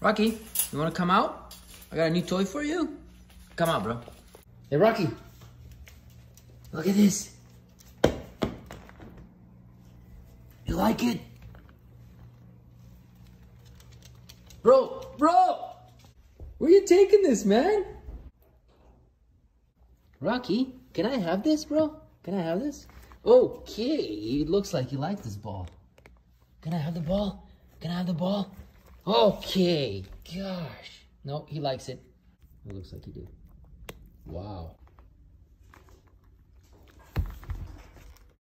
Rocky, you wanna come out? I got a new toy for you. Come out, bro. Hey, Rocky. Look at this. You like it? Bro, bro! Where you taking this, man? Rocky, can I have this, bro? Can I have this? Okay, it looks like you like this ball. Can I have the ball? Can I have the ball? Okay, gosh. No, he likes it. It looks like he did. Wow.